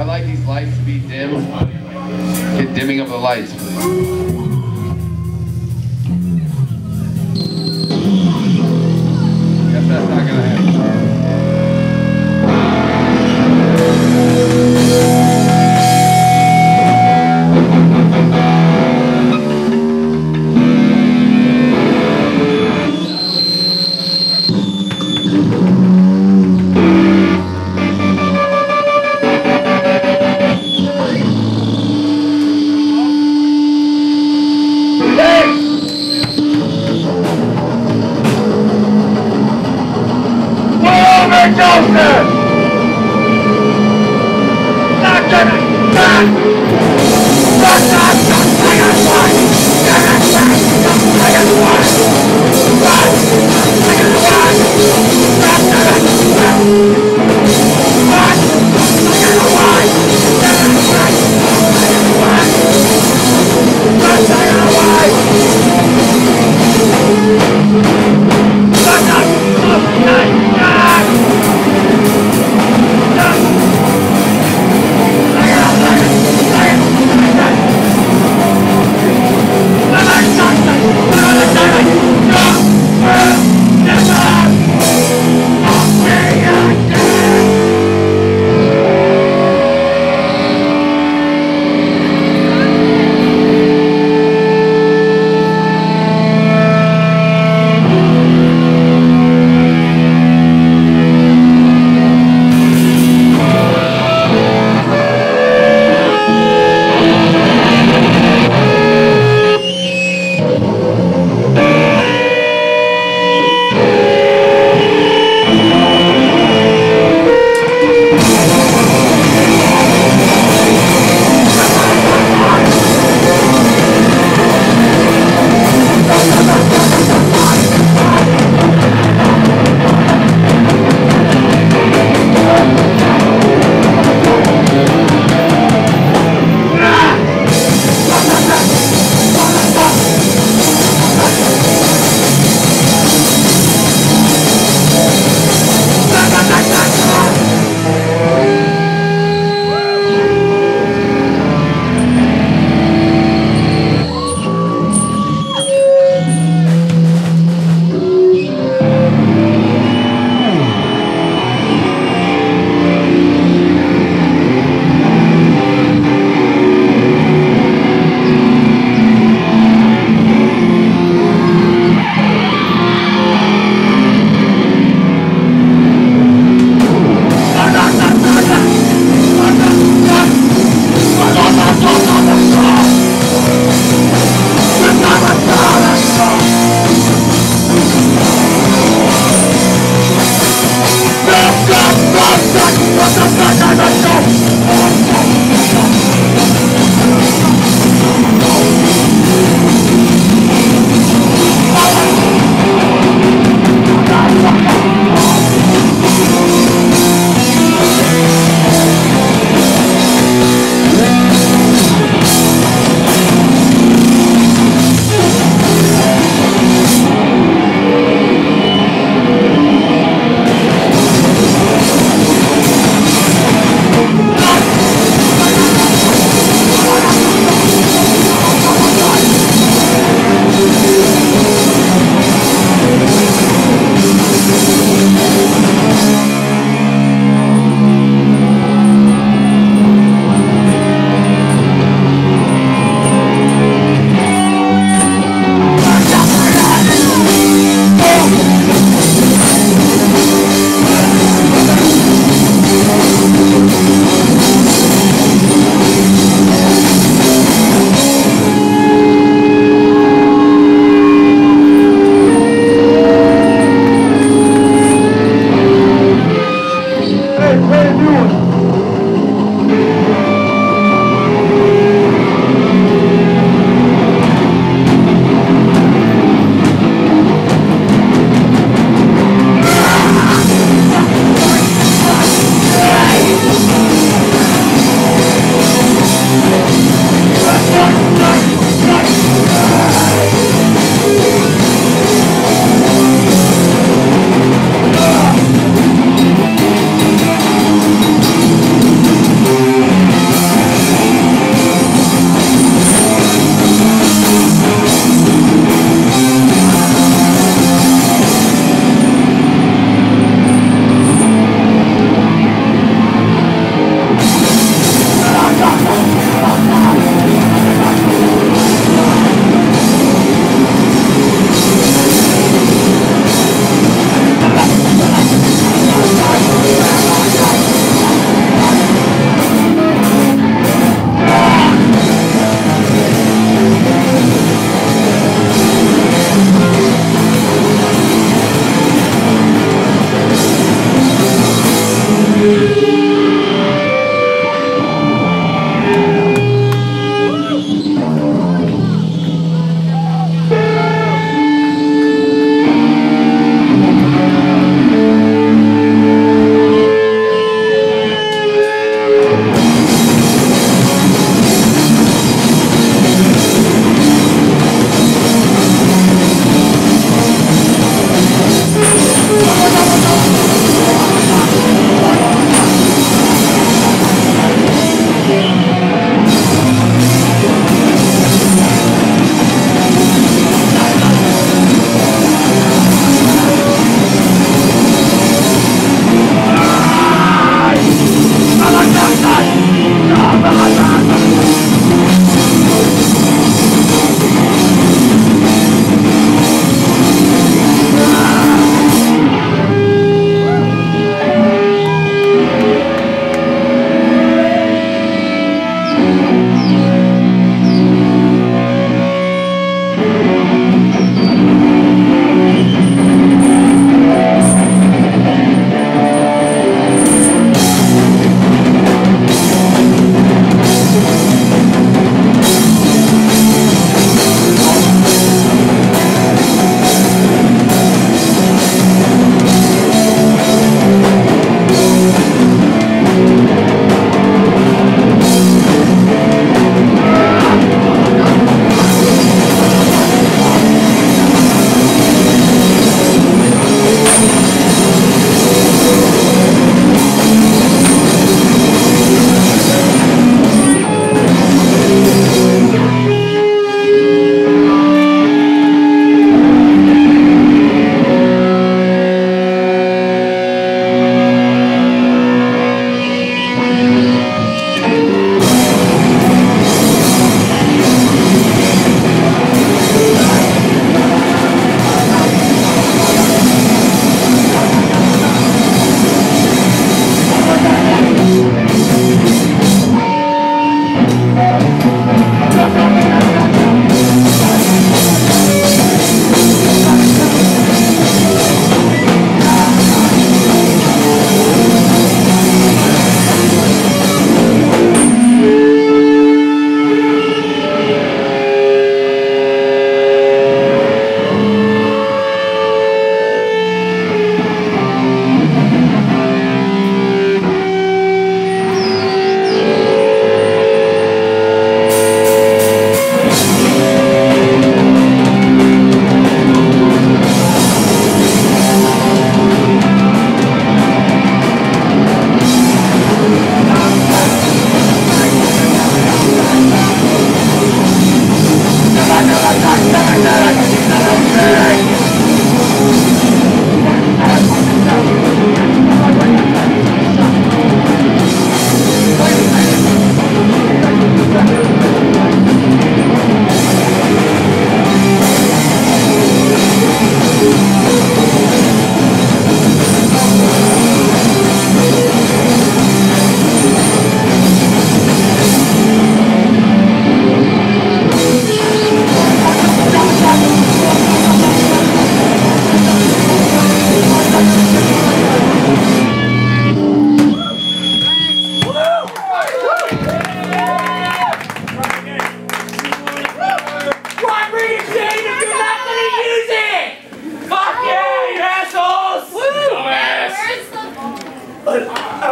I'd like these lights to be dim. Get dimming of the lights,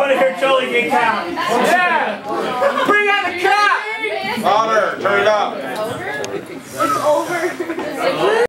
want to hear Jolie get count. Yeah! Bring out the cat! Louder, turn it up. It's over.